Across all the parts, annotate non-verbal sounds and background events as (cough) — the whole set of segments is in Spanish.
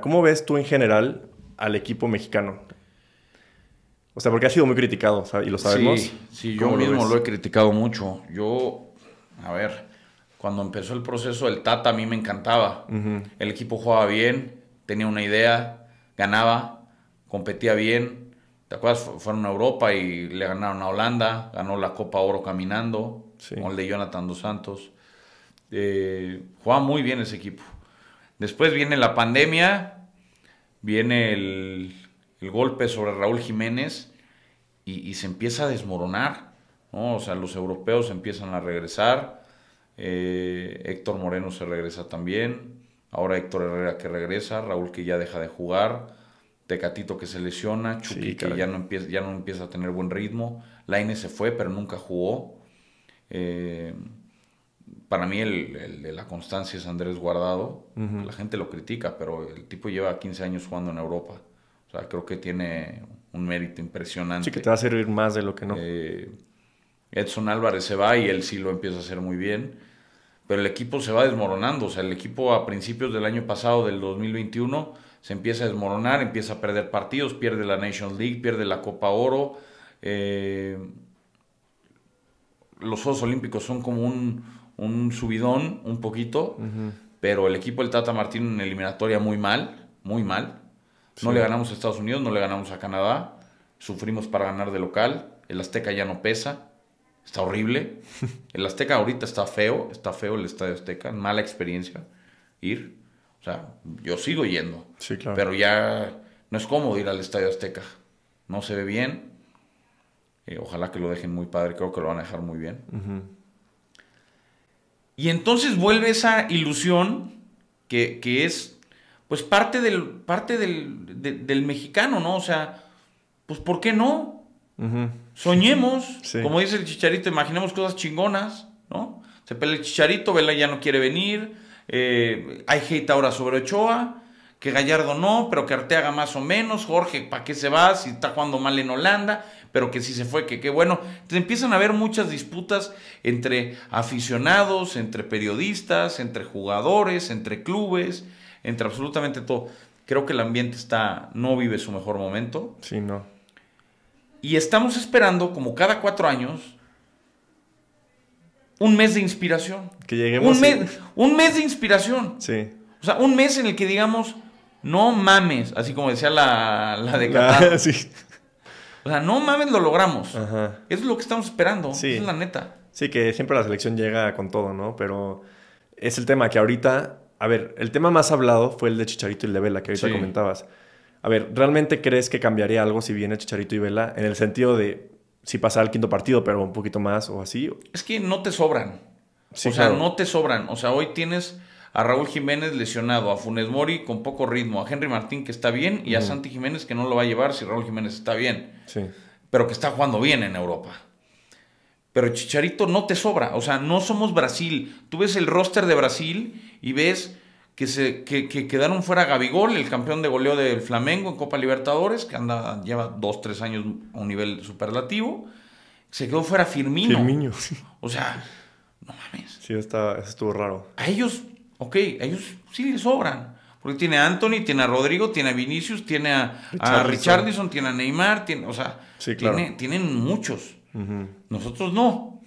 ¿Cómo ves tú en general al equipo mexicano? O sea, porque ha sido muy criticado y lo sabemos. Sí, sí yo mismo lo, he criticado mucho. Yo, a ver, cuando empezó el proceso del Tata a mí me encantaba. El equipo jugaba bien, tenía una idea, ganaba, competía bien. ¿Te acuerdas? Fueron a Europa y le ganaron a Holanda, ganó la Copa Oro caminando, con el de Jonathan Dos Santos. Eh, jugaba muy bien ese equipo. Después viene la pandemia, viene el, golpe sobre Raúl Jiménez y, se empieza a desmoronar. O sea, los europeos empiezan a regresar. Eh, Héctor Moreno se regresa también. Ahora Héctor Herrera que regresa. Raúl que ya deja de jugar. Tecatito que se lesiona. Chucky que ya no, empieza, ya no empieza a tener buen ritmo. Laine se fue, pero nunca jugó. Eh, para mí el, de la constancia es Andrés Guardado. La gente lo critica, pero el tipo lleva 15 años jugando en Europa. O sea, creo que tiene un mérito impresionante. Sí, que te va a servir más de lo que no. Eh, Edson Álvarez se va y él sí lo empieza a hacer muy bien. Pero el equipo se va desmoronando. O sea, el equipo a principios del año pasado, del 2021, se empieza a desmoronar, empieza a perder partidos, pierde la National League, pierde la Copa Oro. Eh, los Juegos Olímpicos son como un, un subidón un poquito, pero el equipo del Tata Martino en eliminatoria muy mal, muy mal. No le ganamos a Estados Unidos, no le ganamos a Canadá, sufrimos para ganar de local, el Azteca ya no pesa, está horrible. (laughs) El Azteca ahorita está feo, está feo el Estadio Azteca, mala experiencia ir. O sea, yo sigo yendo, pero ya no es cómodo ir al Estadio Azteca. No se ve bien. Eh, ojalá que lo dejen muy padre, creo que lo van a dejar muy bien. Y entonces vuelve esa ilusión que, es, pues, parte del, parte del, mexicano, ¿no? O sea, pues, ¿por qué no? Soñemos, como dice el chicharito, imaginemos cosas chingonas, ¿no? Se pelea el chicharito, Vela ya no quiere venir, eh, hay hate ahora sobre Ochoa, que Gallardo no, pero que Arteaga más o menos, Jorge, ¿para qué se va si está jugando mal en Holanda? pero que sí se fue, que qué bueno. Entonces empiezan a haber muchas disputas entre aficionados, entre periodistas, entre jugadores, entre clubes, entre absolutamente todo. Creo que el ambiente está, no vive su mejor momento. Sí, no. Y estamos esperando, como cada cuatro años, un mes de inspiración. Que lleguemos. Un, mes, un mes de inspiración. Sí. O sea, un mes en el que digamos, no mames, así como decía la, la de Qatar. (laughs) sí. O sea, no mames, lo logramos. Eso es lo que estamos esperando. Sí. es la neta. Sí, que siempre la selección llega con todo, ¿no? Pero es el tema que ahorita. A ver, el tema más hablado fue el de Chicharito y el de Vela, que ahorita comentabas. A ver, ¿realmente crees que cambiaría algo si viene Chicharito y Vela? En el sentido de si pasa el quinto partido, pero un poquito más o así. Es que no te sobran. o sea, no te sobran. O sea, hoy tienes a Raúl Jiménez lesionado, a Funes Mori con poco ritmo, a Henry Martín que está bien y a Santi Jiménez que no lo va a llevar si Raúl Jiménez está bien, sí. pero que está jugando bien en Europa. Pero Chicharito no te sobra, o sea, no somos Brasil. Tú ves el roster de Brasil y ves que, se, que, quedaron fuera Gabigol, el campeón de goleo del Flamengo en Copa Libertadores, que anda, lleva dos, tres años a un nivel superlativo. Se quedó fuera Firmino. Firmino. O sea, no mames. Sí, está, eso estuvo raro. A ellos Ok, ellos sí les sobran. Porque tiene a Anthony, tiene a Rodrigo, tiene a Vinicius, tiene a Richardson, tiene a Neymar, tiene, o sea, tienen muchos. Nosotros no.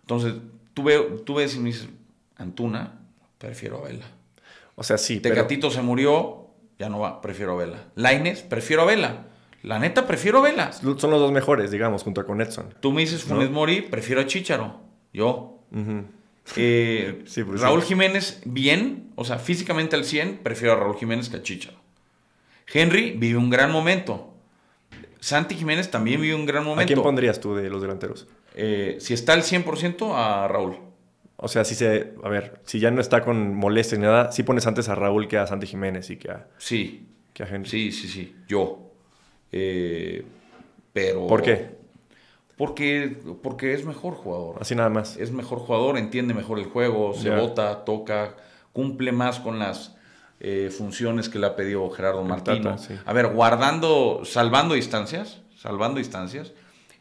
Entonces, tú, tú ves y me dices, Antuna, prefiero a Vela. O sea, sí. Tecatito se murió, ya no va, prefiero a Vela. Laines, prefiero a Vela. La neta, prefiero a Vela. Son los dos mejores, digamos, junto con Edson. Tú me dices Funes Mori, prefiero a Chicharo. Yo. Eh, (laughs) pues Raúl Jiménez, bien, o sea, físicamente al 100, prefiero a Raúl Jiménez que a Chicharo. Henry vive un gran momento. Santi Jiménez también vive un gran momento. ¿A quién pondrías tú de los delanteros? Eh, si está al 100%, a Raúl. O sea, si se. A ver, si ya no está con molestia ni nada, sí pones antes a Raúl que a Santi Jiménez y que a. Sí. Que a Henry. Sí, sí, sí. Yo. Eh, pero. ¿Por qué? Porque, porque es mejor jugador. Así nada más. Es mejor jugador, entiende mejor el juego, se bota, toca, cumple más con las eh, funciones que le ha pedido Gerardo Martino. A ver, guardando, salvando distancias, salvando distancias,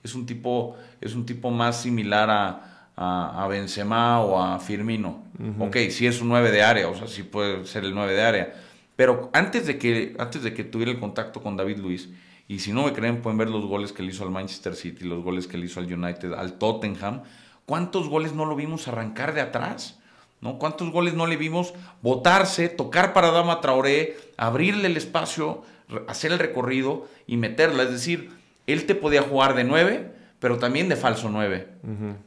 es un tipo, es un tipo más similar a, a, Benzema o a Firmino. Ok, sí es un 9 de área, o sea, sí puede ser el 9 de área, Pero antes de que, antes de que tuviera el contacto con David Luis, y si no me creen, pueden ver los goles que le hizo al Manchester City, los goles que le hizo al United, al Tottenham. ¿Cuántos goles no lo vimos arrancar de atrás? ¿No? ¿Cuántos goles no le vimos botarse, tocar para Dama Traoré, abrirle el espacio, hacer el recorrido y meterla? Es decir, él te podía jugar de nueve, pero también de falso nueve.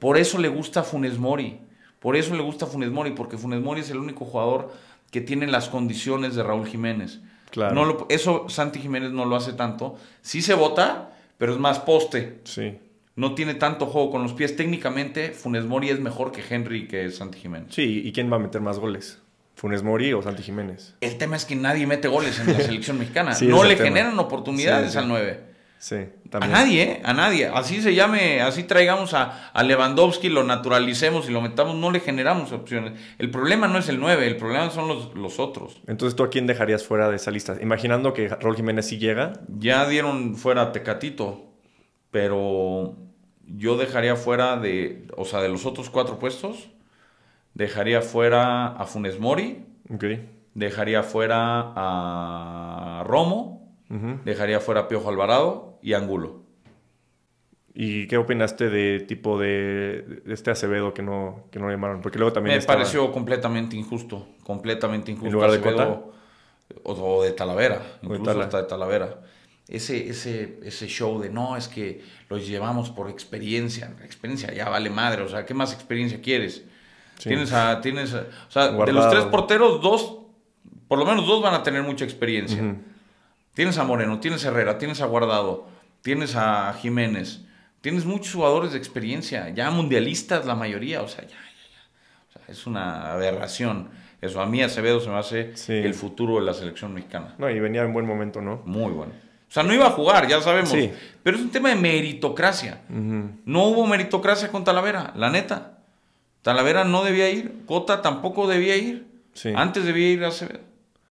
Por eso le gusta Funes Mori. Por eso le gusta Funes Mori, porque Funes Mori es el único jugador que tiene las condiciones de Raúl Jiménez. Claro. No eso Santi Jiménez no lo hace tanto. Sí se vota, pero es más poste. Sí. No tiene tanto juego con los pies. Técnicamente, Funes Mori es mejor que Henry que Santi Jiménez. Sí, ¿y quién va a meter más goles? ¿Funes Mori o Santi Jiménez? El tema es que nadie mete goles en la (laughs) selección mexicana. no le generan oportunidades al 9. Sí, también. A nadie, ¿eh? A nadie. Así se llame, así traigamos a, a, Lewandowski, lo naturalicemos y lo metamos, no le generamos opciones. El problema no es el 9, el problema son los, los otros. Entonces, ¿tú a quién dejarías fuera de esa lista? Imaginando que Raúl Jiménez sí llega. Ya dieron fuera a Tecatito, pero yo dejaría fuera de, o sea, de los otros cuatro puestos, dejaría fuera a Funes Mori. Dejaría fuera a Romo Dejaría fuera Piojo Alvarado y Angulo. ¿Y qué opinaste de tipo de, este Acevedo que no, que no llamaron? Porque luego también Me pareció completamente injusto, completamente injusto. ¿En lugar de Cota? O, de Talavera, incluso hasta de Talavera. Ese, ese, ese show de no, es que los llevamos por experiencia. Experiencia ya vale madre, o sea, ¿qué más experiencia quieres? Tienes a, tienes o sea, de los tres porteros, dos, por lo menos dos van a tener mucha experiencia. Tienes a Moreno, tienes a Herrera, tienes a Guardado, tienes a Jiménez, tienes muchos jugadores de experiencia, ya mundialistas la mayoría, o sea, ya, ya, ya. es una aberración. Eso a mí Acevedo se me hace el futuro de la selección mexicana. No, y venía en buen momento, ¿no? Muy bueno. O sea, no iba a jugar, ya sabemos. Pero es un tema de meritocracia. No hubo meritocracia con Talavera, la neta. Talavera no debía ir, Cota tampoco debía ir. Antes debía ir Acevedo.